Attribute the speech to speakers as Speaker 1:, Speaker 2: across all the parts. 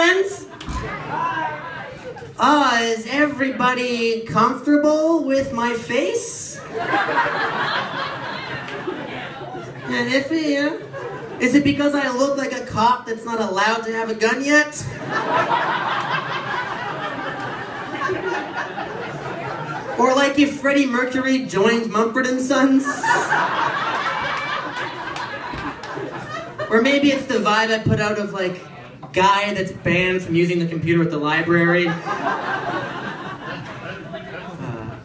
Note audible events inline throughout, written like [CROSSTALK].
Speaker 1: friends? Ah, is everybody comfortable with my face? And if yeah. Is it because I look like a cop that's not allowed to have a gun yet? Or like if Freddie Mercury joined Mumford and Sons? Or maybe it's the vibe I put out of like guy that's banned from using the computer at the library. Uh,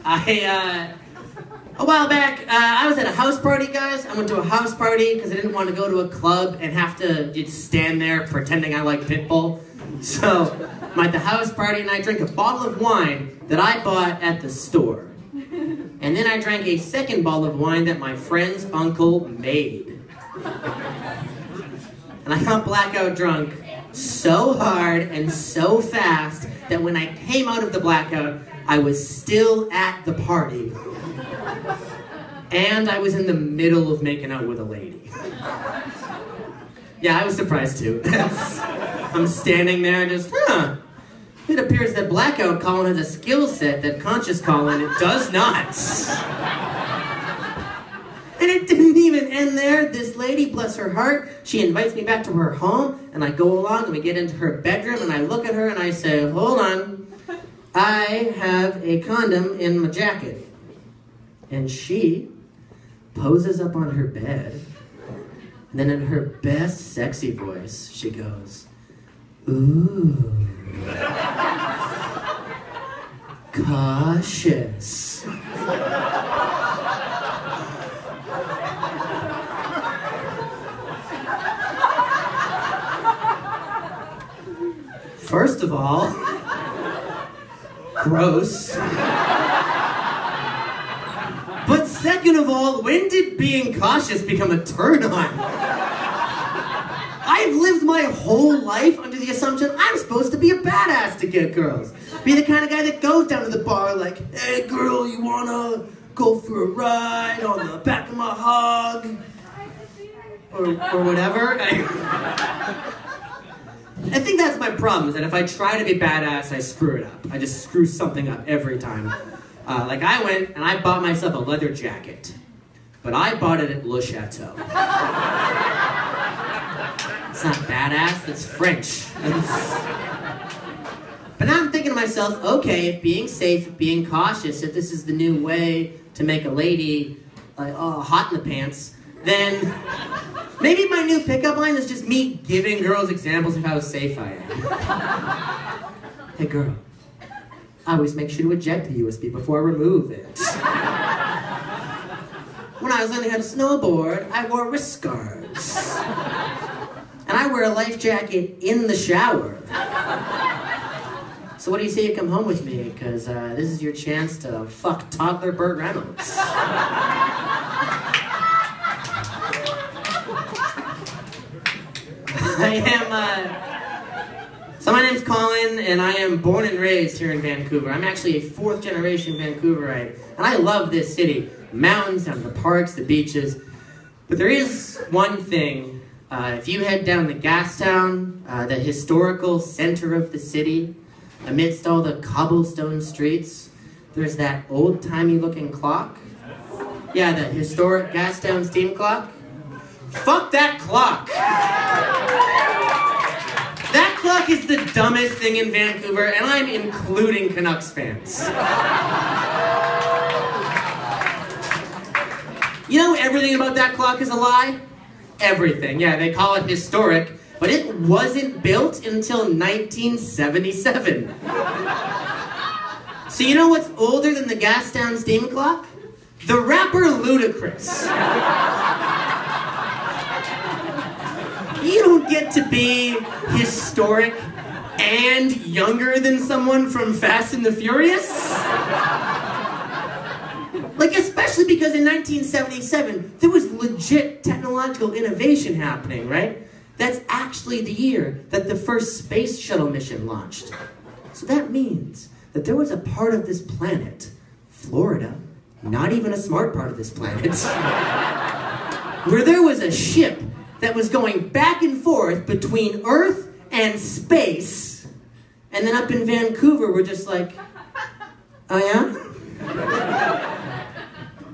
Speaker 1: I, uh, a while back, uh, I was at a house party, guys. I went to a house party because I didn't want to go to a club and have to just stand there pretending I like Pitbull. So, I'm at the house party and I drank a bottle of wine that I bought at the store. And then I drank a second bottle of wine that my friend's uncle made. And I got blackout drunk so hard and so fast that when I came out of the blackout, I was still at the party. And I was in the middle of making out with a lady. Yeah, I was surprised too. [LAUGHS] I'm standing there just, huh. It appears that Blackout Colin has a skill set that Conscious Colin does not. [LAUGHS] Didn't even end there. This lady, bless her heart, she invites me back to her home, and I go along and we get into her bedroom, and I look at her and I say, Hold on, I have a condom in my jacket. And she poses up on her bed, and then in her best sexy voice, she goes, Ooh. Cautious. First of all, gross. But second of all, when did being cautious become a turn on? I've lived my whole life under the assumption I'm supposed to be a badass to get girls. Be the kind of guy that goes down to the bar like, hey girl, you wanna go for a ride on the back of my hog? Or, or whatever. [LAUGHS] I think that's my problem, is that if I try to be badass, I screw it up. I just screw something up every time. Uh, like I went and I bought myself a leather jacket, but I bought it at Le Chateau. It's not badass, it's French. But now I'm thinking to myself, okay, if being safe, being cautious, if this is the new way to make a lady like, oh, hot in the pants, then maybe my new pickup line is just me giving girls examples of how safe I am. hey girl, I always make sure to eject the USB before I remove it. when I was learning how to snowboard, I wore wrist guards. And I wear a life jacket in the shower. So what do you say you come home with me? Because uh, this is your chance to fuck toddler Burt Reynolds. [LAUGHS] I am, uh... So my name's Colin, and I am born and raised here in Vancouver. I'm actually a fourth generation Vancouverite, and I love this city. Mountains, down the parks, the beaches. But there is one thing. Uh, if you head down to Gastown, uh, the historical center of the city, amidst all the cobblestone streets, there's that old-timey looking clock. Yeah, the historic Gastown steam clock. Fuck that clock! That is the dumbest thing in Vancouver, and I'm including Canucks fans. You know everything about that clock is a lie? Everything. Yeah, they call it historic, but it wasn't built until 1977. So you know what's older than the Gastown steam clock? The rapper Ludacris. You don't get to be historic and younger than someone from Fast and the Furious. Like, especially because in 1977, there was legit technological innovation happening, right? That's actually the year that the first space shuttle mission launched. So that means that there was a part of this planet, Florida, not even a smart part of this planet, [LAUGHS] where there was a ship that was going back and forth between Earth and space. And then up in Vancouver, we're just like, oh yeah? [LAUGHS]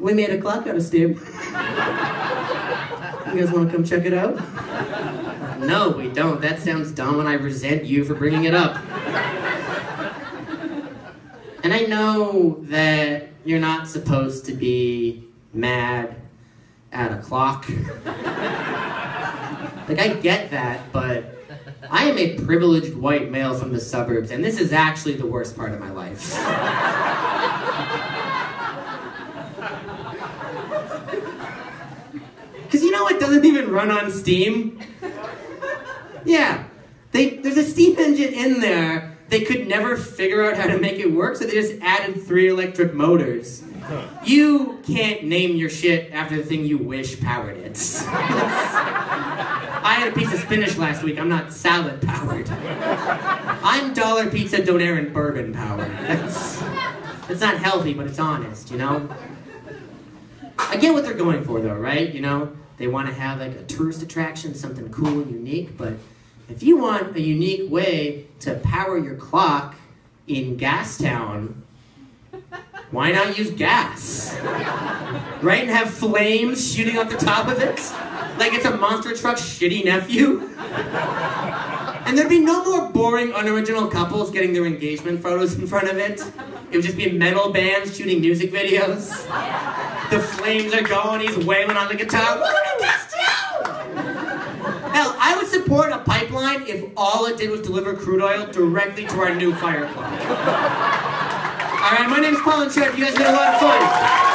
Speaker 1: We made a clock out of steam. You guys want to come check it out? No, we don't. That sounds dumb, and I resent you for bringing it up. And I know that you're not supposed to be mad at a clock. Like, I get that, but I am a privileged white male from the suburbs, and this is actually the worst part of my life. [LAUGHS] Because you know it doesn't even run on steam? Yeah. They, there's a steam engine in there. They could never figure out how to make it work, so they just added three electric motors. You can't name your shit after the thing you wish powered it. [LAUGHS] I had a piece of spinach last week. I'm not salad powered. I'm dollar pizza donair and bourbon powered. That's, it's not healthy, but it's honest, you know? I get what they're going for though, right? You know, they want to have like a tourist attraction, something cool and unique, but if you want a unique way to power your clock in Gastown, why not use gas? Right? And have flames shooting off the top of it? Like it's a monster truck shitty nephew? And there'd be no more boring, unoriginal couples getting their engagement photos in front of it. It would just be metal bands shooting music videos. The flames are going, he's wailing on the guitar. Hell, I would support a pipeline if all it did was deliver crude oil directly to our new fire clock. All right, my name's Colin Trev. You guys had a lot of fun.